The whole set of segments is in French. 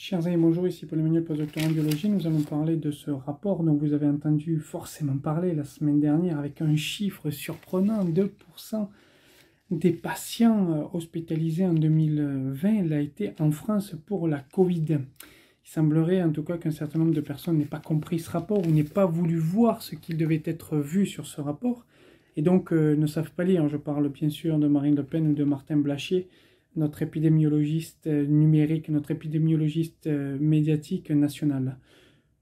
Chers amis, bonjour, ici Paul Emmanuel, postdoctorant en biologie. Nous allons parler de ce rapport dont vous avez entendu forcément parler la semaine dernière avec un chiffre surprenant, 2% des patients euh, hospitalisés en 2020 l'a été en France pour la Covid. Il semblerait en tout cas qu'un certain nombre de personnes n'aient pas compris ce rapport ou n'aient pas voulu voir ce qu'il devait être vu sur ce rapport et donc euh, ne savent pas lire. Je parle bien sûr de Marine Le Pen ou de Martin Blachier notre épidémiologiste euh, numérique, notre épidémiologiste euh, médiatique national.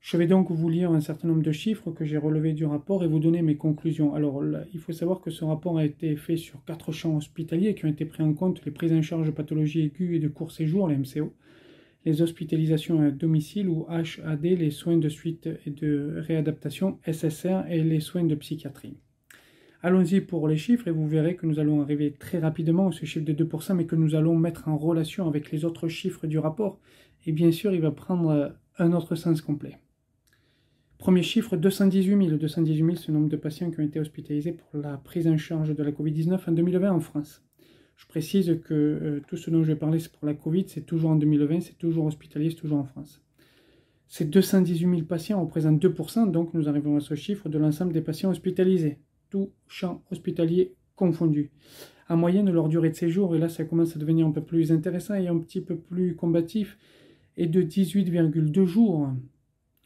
Je vais donc vous lire un certain nombre de chiffres que j'ai relevés du rapport et vous donner mes conclusions. Alors, il faut savoir que ce rapport a été fait sur quatre champs hospitaliers qui ont été pris en compte les prises en charge de pathologies aiguës et de court séjour, les MCO, les hospitalisations à domicile ou HAD, les soins de suite et de réadaptation SSR et les soins de psychiatrie. Allons-y pour les chiffres et vous verrez que nous allons arriver très rapidement à ce chiffre de 2%, mais que nous allons mettre en relation avec les autres chiffres du rapport. Et bien sûr, il va prendre un autre sens complet. Premier chiffre, 218 000. 218 000, c'est le nombre de patients qui ont été hospitalisés pour la prise en charge de la Covid-19 en 2020 en France. Je précise que euh, tout ce dont je vais parler, c'est pour la Covid, c'est toujours en 2020, c'est toujours hospitalier, c'est toujours en France. Ces 218 000 patients représentent 2%, donc nous arrivons à ce chiffre de l'ensemble des patients hospitalisés tout champ hospitalier confondu. En moyenne, leur durée de séjour, et là ça commence à devenir un peu plus intéressant et un petit peu plus combatif, est de 18,2 jours.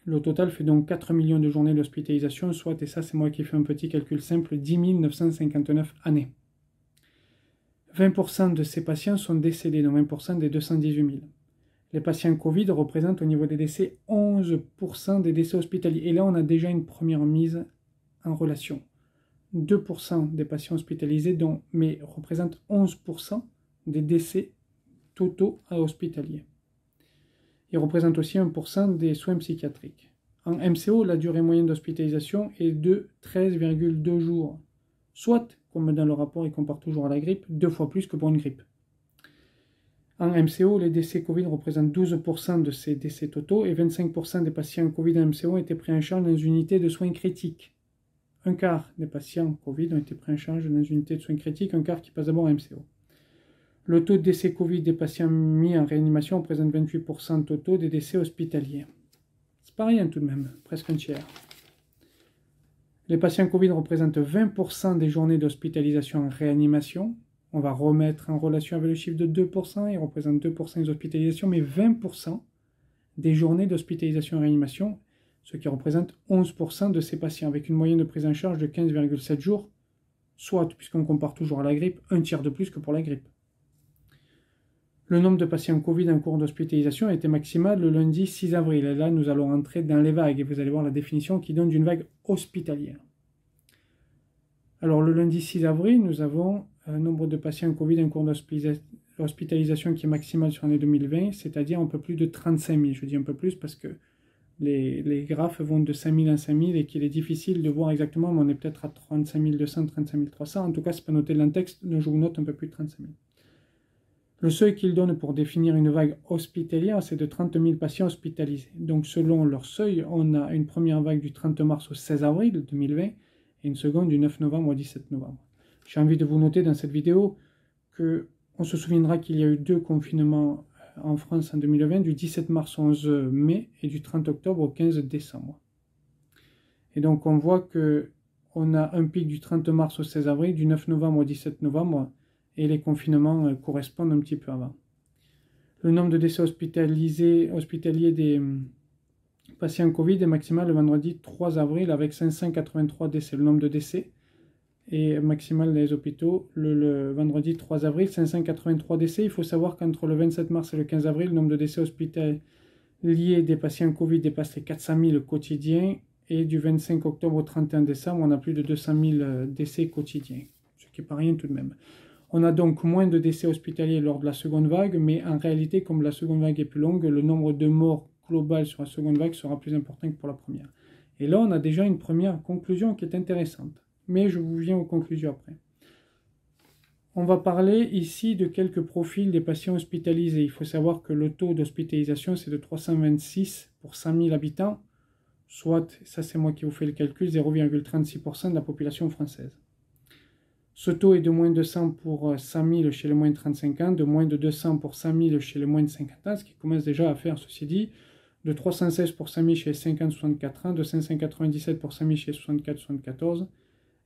Le total fait donc 4 millions de journées d'hospitalisation, soit, et ça c'est moi qui fais un petit calcul simple, 10 959 années. 20% de ces patients sont décédés, donc 20% des 218 000. Les patients Covid représentent au niveau des décès 11% des décès hospitaliers. Et là, on a déjà une première mise en relation. 2% des patients hospitalisés, dont, mais représentent 11% des décès totaux à hospitalier. Il représente aussi 1% des soins psychiatriques. En MCO, la durée moyenne d'hospitalisation est de 13,2 jours, soit, comme dans le rapport il compare toujours à la grippe, deux fois plus que pour une grippe. En MCO, les décès Covid représentent 12% de ces décès totaux et 25% des patients Covid en MCO étaient pris en charge dans une unité de soins critiques un quart des patients Covid ont été pris en charge dans une unité de soins critiques, un quart qui passe d'abord en MCO. Le taux de décès Covid des patients mis en réanimation représente 28% totaux des décès hospitaliers. C'est pas rien tout de même, presque un tiers. Les patients Covid représentent 20% des journées d'hospitalisation en réanimation. On va remettre en relation avec le chiffre de 2%, ils représentent 2% des hospitalisations, mais 20% des journées d'hospitalisation en réanimation ce qui représente 11% de ces patients, avec une moyenne de prise en charge de 15,7 jours, soit, puisqu'on compare toujours à la grippe, un tiers de plus que pour la grippe. Le nombre de patients Covid en cours d'hospitalisation a été maximal le lundi 6 avril. Et là, nous allons entrer dans les vagues et vous allez voir la définition qui donne d'une vague hospitalière. Alors, le lundi 6 avril, nous avons un nombre de patients Covid en cours d'hospitalisation qui est maximal sur l'année 2020, c'est-à-dire un peu plus de 35 000. Je dis un peu plus parce que les, graphes vont de 5000 à 5000 et qu'il est difficile de voir exactement, mais on est peut-être à 35 200, 35 300. En tout cas, c'est pas noté dans le texte, je vous note un peu plus de 35 000. Le seuil qu'ils donnent pour définir une vague hospitalière, c'est de 30 000 patients hospitalisés. Donc, selon leur seuil, on a une première vague du 30 mars au 16 avril 2020 et une seconde du 9 novembre au 17 novembre. J'ai envie de vous noter dans cette vidéo que on se souviendra qu'il y a eu deux confinements en France en 2020 du 17 mars au 11 mai et du 30 octobre au 15 décembre. Et donc on voit que on a un pic du 30 mars au 16 avril, du 9 novembre au 17 novembre, et les confinements euh, correspondent un petit peu avant. Le nombre de décès hospitaliers des hum, patients Covid est maximal le vendredi 3 avril avec 583 décès. Le nombre de décès et maximal des hôpitaux le, vendredi 3 avril, 583 décès. Il faut savoir qu'entre le 27 mars et le 15 avril, le nombre de décès hospitaliers des patients Covid dépasse les 400 000 quotidiens et du 25 octobre au 31 décembre, on a plus de 200 000 euh, décès quotidiens, ce qui n'est pas rien tout de même. On a donc moins de décès hospitaliers lors de la seconde vague, mais en réalité, comme la seconde vague est plus longue, le nombre de morts global sur la seconde vague sera plus important que pour la première. Et là, on a déjà une première conclusion qui est intéressante mais je vous viens aux conclusions après. On va parler ici de quelques profils des patients hospitalisés. Il faut savoir que le taux d'hospitalisation, c'est de 326 pour 100 000 habitants, soit, ça c'est moi qui vous fais le calcul, 0,36% de la population française. Ce taux est de moins de 100 pour 100 000 chez les moins de 35 ans, de moins de 200 pour 100 000 chez les moins de 50 ans, ce qui commence déjà à faire, ceci dit, de 316 pour 100 000 chez les 50-64 ans, de 597 pour 100 000 chez les 64-74,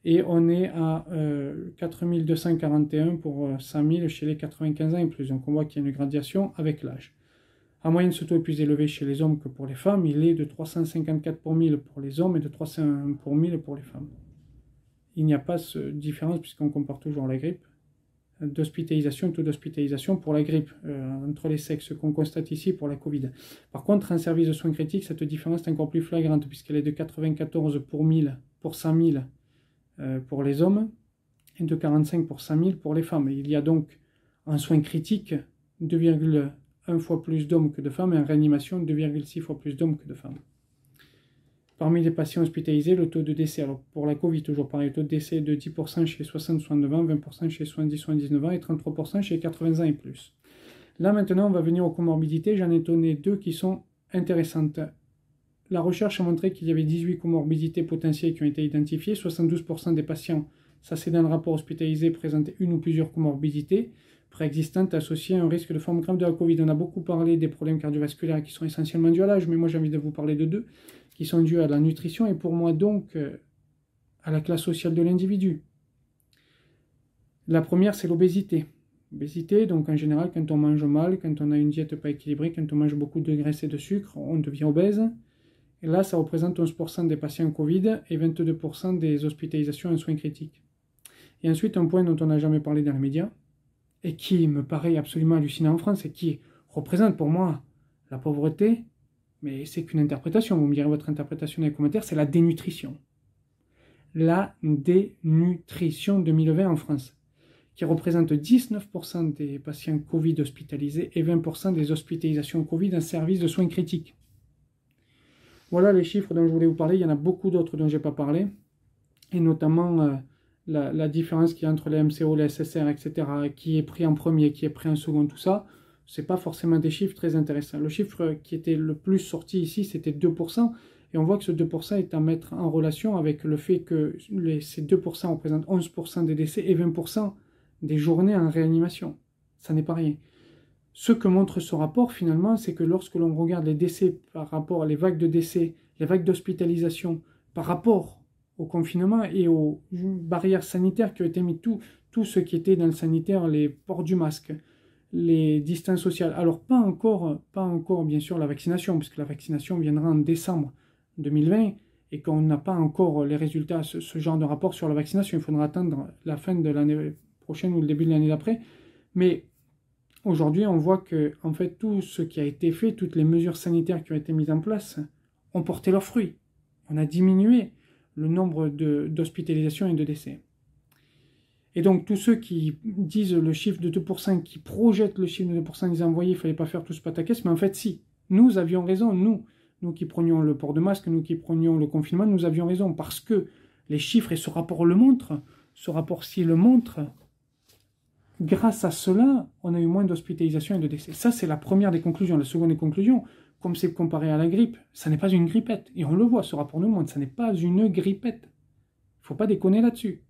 et on est à euh, 4241 pour 100 000 chez les 95 ans et plus. Donc on voit qu'il y a une gradation avec l'âge. En moyenne, ce taux est plus élevé chez les hommes que pour les femmes. Il est de 354 pour 1000 pour les hommes et de 301 pour 1000 pour les femmes. Il n'y a pas de différence puisqu'on compare toujours la grippe d'hospitalisation, taux d'hospitalisation pour la grippe euh, entre les sexes qu'on constate ici pour la Covid. Par contre, en service de soins critiques, cette différence est encore plus flagrante puisqu'elle est de 94 pour 1000 pour 100 000 euh, pour les hommes et de 45 pour 100 000 pour les femmes. il y a donc en soins critiques 2,1 fois plus d'hommes que de femmes et en réanimation 2,6 fois plus d'hommes que de femmes. Parmi les patients hospitalisés, le taux de décès, alors pour la Covid, toujours pareil, le taux de décès est de 10% chez 60-69 ans, 20% chez 70-79 ans et 33% chez 80 ans et plus. Là maintenant, on va venir aux comorbidités. J'en ai donné deux qui sont intéressantes. La recherche a montré qu'il y avait 18 comorbidités potentielles qui ont été identifiées. 72% des patients, ça c'est dans le rapport hospitalisé, présentaient une ou plusieurs comorbidités préexistantes associées à un risque de forme grave de la Covid. On a beaucoup parlé des problèmes cardiovasculaires qui sont essentiellement dus à l'âge, mais moi j'ai envie de vous parler de deux qui sont dus à la nutrition et pour moi donc euh, à la classe sociale de l'individu. La première, c'est l'obésité. Obésité, donc en général, quand on mange mal, quand on a une diète pas équilibrée, quand on mange beaucoup de graisse et de sucre, on devient obèse. Là, ça représente 11% des patients Covid et 22% des hospitalisations en soins critiques. Et ensuite, un point dont on n'a jamais parlé dans les médias, et qui me paraît absolument hallucinant en France, et qui représente pour moi la pauvreté, mais c'est qu'une interprétation, vous me direz votre interprétation dans les commentaires, c'est la dénutrition. La dénutrition 2020 en France, qui représente 19% des patients Covid hospitalisés et 20% des hospitalisations Covid en service de soins critiques. Voilà les chiffres dont je voulais vous parler. Il y en a beaucoup d'autres dont je n'ai pas parlé, et notamment euh, la, différence qu'il y a entre les MCO, les SSR, etc., qui est pris en premier, qui est pris en second, tout ça. Ce n'est pas forcément des chiffres très intéressants. Le chiffre qui était le plus sorti ici, c'était 2%, et on voit que ce 2% est à mettre en relation avec le fait que ces 2% représentent 11% des décès et 20% des journées en réanimation. Ça n'est pas rien. Ce que montre ce rapport, finalement, c'est que lorsque l'on regarde les décès par rapport à les vagues de décès, les vagues d'hospitalisation, par rapport au confinement et aux barrières sanitaires qui ont été mis tout, tout ce qui était dans le sanitaire, les ports du masque, les distances sociales. Alors pas encore, pas encore bien sûr la vaccination, puisque la vaccination viendra en décembre 2020 et qu'on n'a pas encore les résultats, ce, ce, genre de rapport sur la vaccination. Il faudra attendre la fin de l'année prochaine ou le début de l'année d'après. Mais Aujourd'hui, on voit que en fait tout ce qui a été fait, toutes les mesures sanitaires qui ont été mises en place, ont porté leurs fruits. On a diminué le nombre d'hospitalisations et de décès. Et donc tous ceux qui disent le chiffre de 2%, qui projettent le chiffre de 2%, ils envoyés, il ne fallait pas faire tout ce pataquès, mais en fait si, nous avions raison, nous, nous qui prenions le port de masque, nous qui prenions le confinement, nous avions raison, parce que les chiffres et ce rapport le montrent, ce rapport-ci le montre, grâce à cela, on a eu moins d'hospitalisations et de décès. Ça, c'est la première des conclusions. La seconde des conclusions, comme c'est comparé à la grippe, ça n'est pas une grippette. Et on le voit, ce rapport nous montre, ça n'est pas une grippette. Il ne faut pas déconner là-dessus.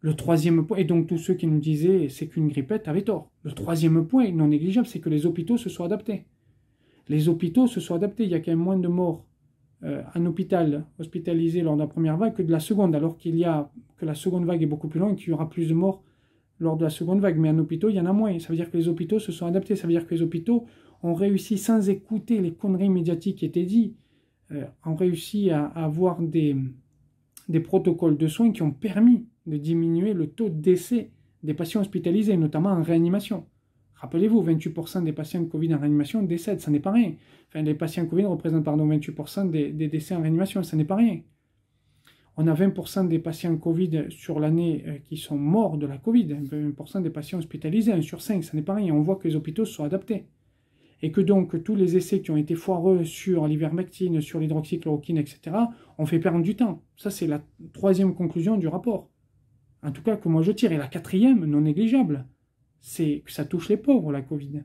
Le troisième point, et donc tous ceux qui nous disaient c'est qu'une grippette avaient tort. Le troisième point, non négligeable, c'est que les hôpitaux se sont adaptés. Les hôpitaux se sont adaptés. Il y a quand même moins de morts euh, en hôpital hospitalisé lors de la première vague que de la seconde, alors qu'il y a que la seconde vague est beaucoup plus longue et qu'il y aura plus de morts lors de la seconde vague, mais en hôpital, il y en a moins. Ça veut dire que les hôpitaux se sont adaptés. Ça veut dire que les hôpitaux ont réussi, sans écouter les conneries médiatiques qui étaient dites, euh, ont réussi à, avoir des, des protocoles de soins qui ont permis de diminuer le taux de décès des patients hospitalisés, notamment en réanimation. Rappelez-vous, 28% des patients de Covid en réanimation décèdent, ça n'est pas rien. Enfin, les patients Covid représentent pardon, 28% des, des décès en réanimation, ça n'est pas rien. On a 20% des patients Covid sur l'année euh, qui sont morts de la Covid, 20% des patients hospitalisés, 1 sur 5, ça n'est pas rien. On voit que les hôpitaux sont adaptés. Et que donc tous les essais qui ont été foireux sur l'ivermectine, sur l'hydroxychloroquine, etc., ont fait perdre du temps. Ça, c'est la troisième conclusion du rapport. En tout cas, que moi je tire. Et la quatrième, non négligeable, c'est que ça touche les pauvres, la Covid.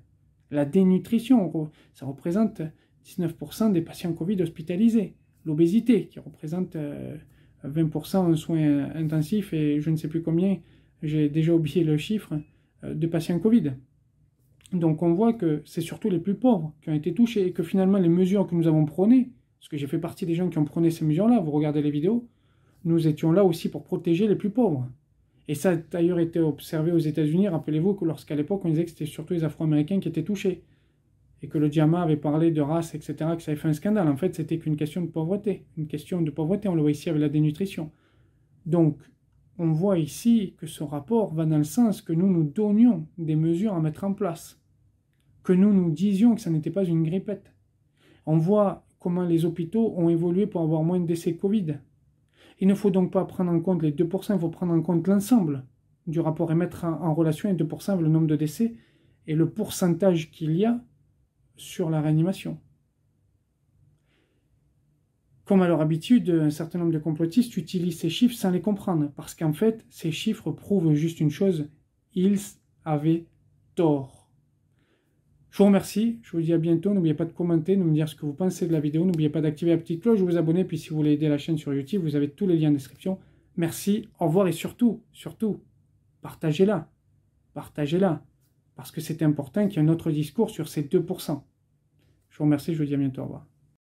La dénutrition, ça représente 19% des patients Covid hospitalisés. L'obésité, qui représente... Euh, 20% en soins intensifs et je ne sais plus combien j'ai déjà oublié le chiffre, euh, de patients Covid. Donc on voit que c'est surtout les plus pauvres qui ont été touchés et que finalement les mesures que nous avons prônées, parce que j'ai fait partie des gens qui ont prôné ces mesures-là, vous regardez les vidéos, nous étions là aussi pour protéger les plus pauvres. Et ça a d'ailleurs été observé aux États-Unis. Rappelez-vous que lorsqu'à l'époque on disait que c'était surtout les Afro-Américains qui étaient touchés et que le Diama avait parlé de race, etc., que ça avait fait un scandale. En fait, c'était qu'une question de pauvreté, une question de pauvreté. On le voit ici avec la dénutrition. Donc, on voit ici que ce rapport va dans le sens que nous nous donnions des mesures à mettre en place, que nous nous disions que ça n'était pas une grippette. On voit comment les hôpitaux ont évolué pour avoir moins de décès Covid. Il ne faut donc pas prendre en compte les 2%, il faut prendre en compte l'ensemble du rapport et mettre en relation les 2% avec le nombre de décès et le pourcentage qu'il y a sur la réanimation. Comme à leur habitude, un certain nombre de complotistes utilisent ces chiffres sans les comprendre, parce qu'en fait, ces chiffres prouvent juste une chose, ils avaient tort. Je vous remercie, je vous dis à bientôt, n'oubliez pas de commenter, de me dire ce que vous pensez de la vidéo, n'oubliez pas d'activer la petite cloche, de vous abonner, puis si vous voulez aider la chaîne sur YouTube, vous avez tous les liens en description. Merci, au revoir et surtout, surtout, partagez-la, partagez-la, parce que c'est important qu'il y ait un autre discours sur ces 2%. Je vous remercie, je vous dis à bientôt, au revoir.